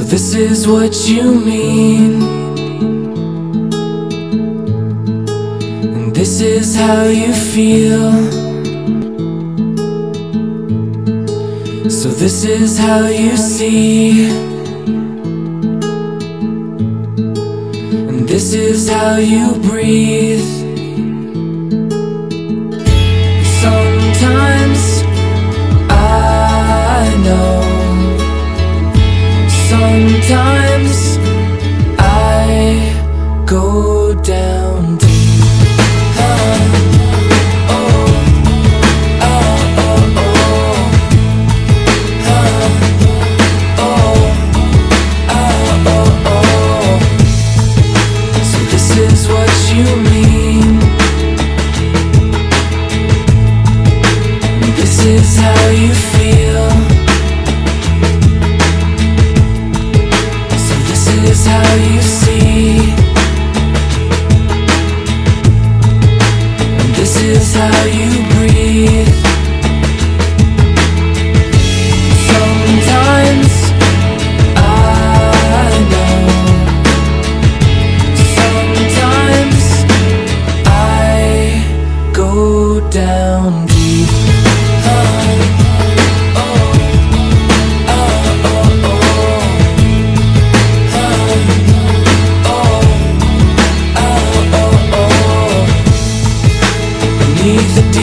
So this is what you mean. And this is how you feel. So this is how you see. And this is how you breathe go down deep. Oh, oh, oh. Oh, oh. So this is what you mean. This is how you feel. So this is how you see. This is how you breathe. The